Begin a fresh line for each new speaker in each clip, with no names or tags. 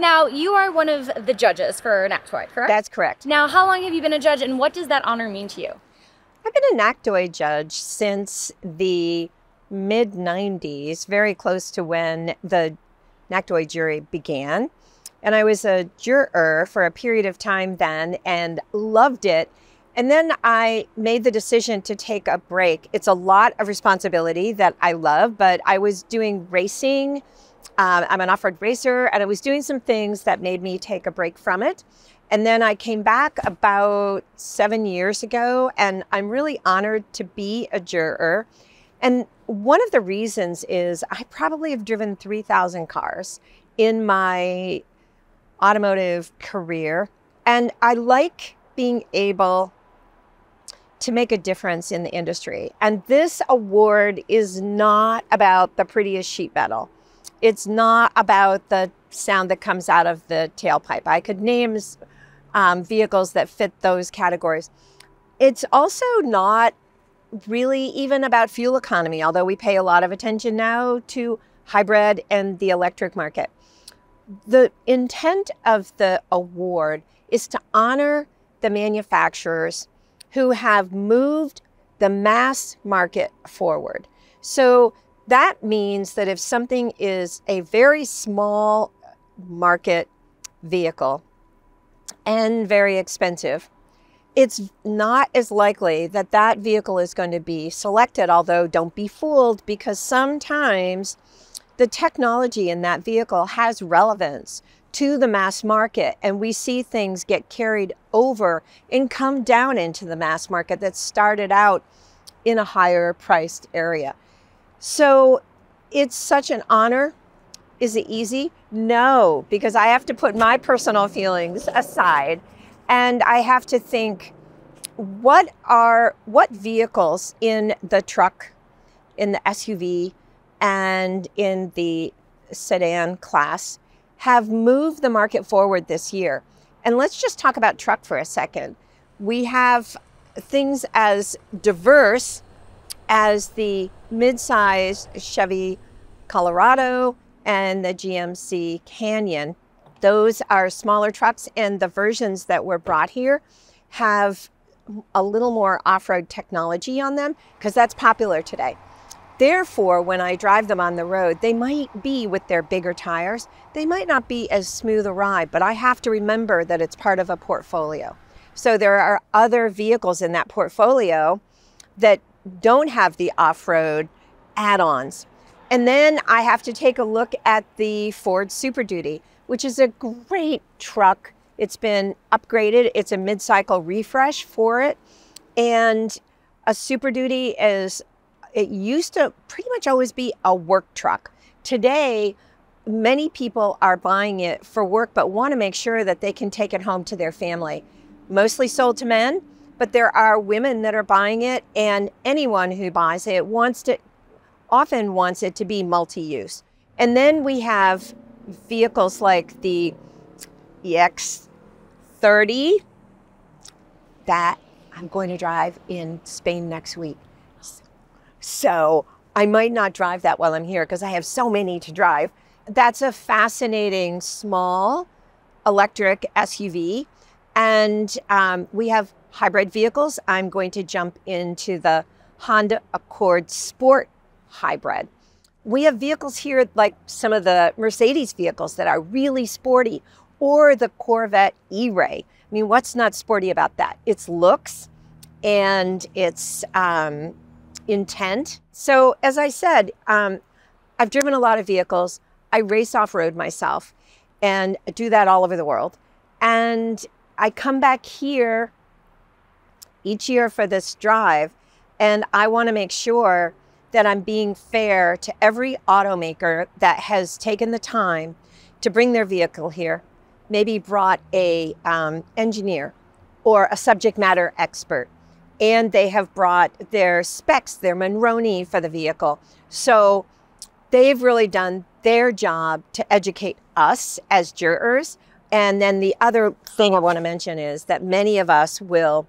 Now, you are one of the judges for NACTOY, correct?
That's correct.
Now, how long have you been a judge and what does that honor mean to you?
I've been a NACTOY judge since the mid 90s, very close to when the NACTOY jury began. And I was a juror for a period of time then and loved it. And then I made the decision to take a break. It's a lot of responsibility that I love, but I was doing racing. Um, I'm an off road racer, and I was doing some things that made me take a break from it. And then I came back about seven years ago, and I'm really honored to be a juror. And one of the reasons is I probably have driven 3,000 cars in my automotive career. And I like being able to make a difference in the industry. And this award is not about the prettiest sheet metal. It's not about the sound that comes out of the tailpipe. I could name um, vehicles that fit those categories. It's also not really even about fuel economy, although we pay a lot of attention now to hybrid and the electric market. The intent of the award is to honor the manufacturers who have moved the mass market forward. So that means that if something is a very small market vehicle and very expensive, it's not as likely that that vehicle is going to be selected. Although, don't be fooled because sometimes the technology in that vehicle has relevance to the mass market, and we see things get carried over and come down into the mass market that started out in a higher priced area. So, it's such an honor. Is it easy? No, because I have to put my personal feelings aside and I have to think what are what vehicles in the truck, in the SUV, and in the sedan class have moved the market forward this year. And let's just talk about truck for a second. We have things as diverse as the mid-size Chevy Colorado and the GMC Canyon those are smaller trucks, and the versions that were brought here have a little more off road technology on them because that's popular today. Therefore, when I drive them on the road, they might be with their bigger tires. They might not be as smooth a ride, but I have to remember that it's part of a portfolio. So there are other vehicles in that portfolio that don't have the off road add ons. And then I have to take a look at the Ford Super Duty which is a great truck. It's been upgraded. It's a mid-cycle refresh for it. And a Super Duty is, it used to pretty much always be a work truck. Today, many people are buying it for work, but want to make sure that they can take it home to their family. Mostly sold to men, but there are women that are buying it, and anyone who buys it wants to, often wants it to be multi-use. And then we have vehicles like the EX30 that I'm going to drive in Spain next week. So I might not drive that while I'm here because I have so many to drive. That's a fascinating small electric SUV. And um, we have hybrid vehicles. I'm going to jump into the Honda Accord Sport Hybrid we have vehicles here like some of the Mercedes vehicles that are really sporty or the Corvette E-Ray. I mean, what's not sporty about that? Its looks and its um, intent. So, as I said, um, I've driven a lot of vehicles. I race off road myself and do that all over the world. And I come back here each year for this drive, and I want to make sure that I'm being fair to every automaker that has taken the time to bring their vehicle here, maybe brought a um, engineer or a subject matter expert, and they have brought their specs, their Monroney for the vehicle. So they've really done their job to educate us as jurors. And then the other thing I want to mention is that many of us will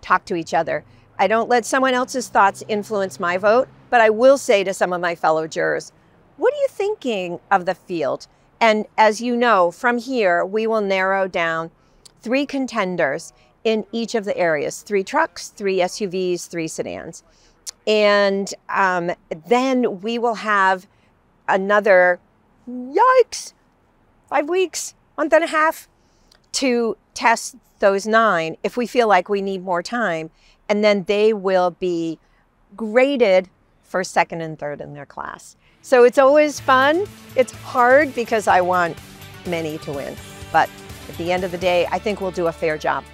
talk to each other. I don't let someone else's thoughts influence my vote. But I will say to some of my fellow jurors, what are you thinking of the field? And as you know, from here, we will narrow down three contenders in each of the areas three trucks, three SUVs, three sedans. And um, then we will have another, yikes, five weeks, month and a half to test those nine if we feel like we need more time. And then they will be graded for second and third in their class. So it's always fun. It's hard because I want many to win. But at the end of the day, I think we'll do a fair job.